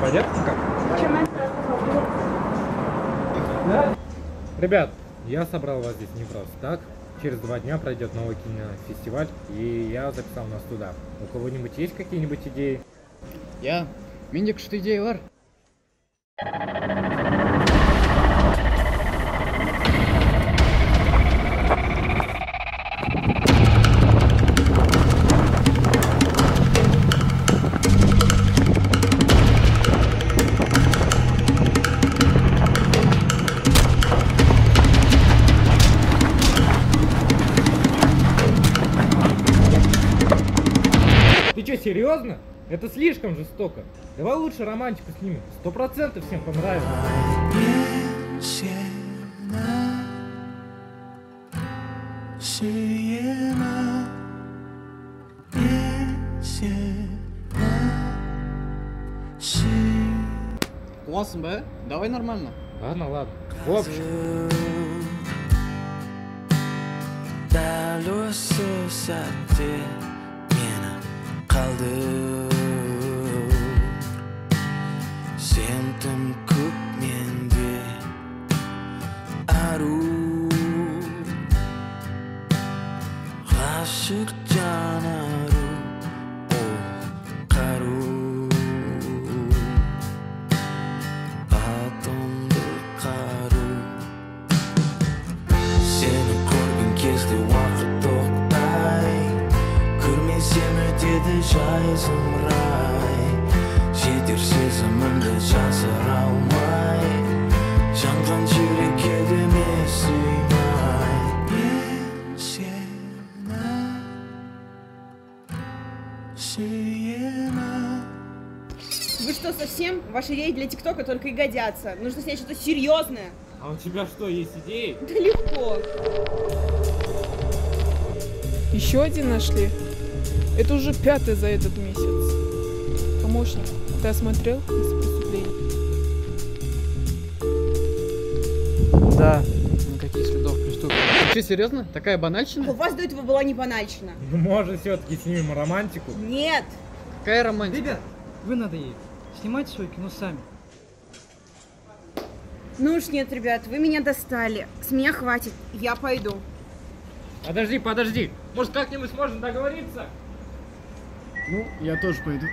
Пойдет? Ребят, я собрал вас здесь не просто так. Через два дня пройдет новый кинофестиваль, и я записал нас туда. У кого-нибудь есть какие-нибудь идеи? Я. Менде күшті идея бар. Что, серьезно? Это слишком жестоко. Давай лучше романтику снимем. Сто процентов всем понравится. Қуасың ба? Давай нормально. Ладно, ладно. В общем, қалдыр сен тым көп менде ару ғашық көрмесем өтеді жай зымырай жетер сезімімді жасыра алмай жанған жүрекке деме сыймай мен сені сүйемін Вы что, совсем? Ваши идеи для ТикТока только и годятся. Нужно снять что-то серьезное. а у тебя что, есть идеи? Да легко. Еще один нашли. Это уже пятый за этот месяц. Помощник, ты осмотрел место преступления? Да. Никаких следов преступления. Ты что, серьезно? Такая У банальщина? вас до этого была не банальщина. Ну, может, все-таки снимем романтику? Нет. Какая романтика? Ребят, вы надоели. Снимайте свое кино сами. Ну уж нет, ребят, вы меня достали. С меня хватит. Я пойду. Подожди, подожди. Может, как-нибудь сможем договориться? Ну, я тоже пойду.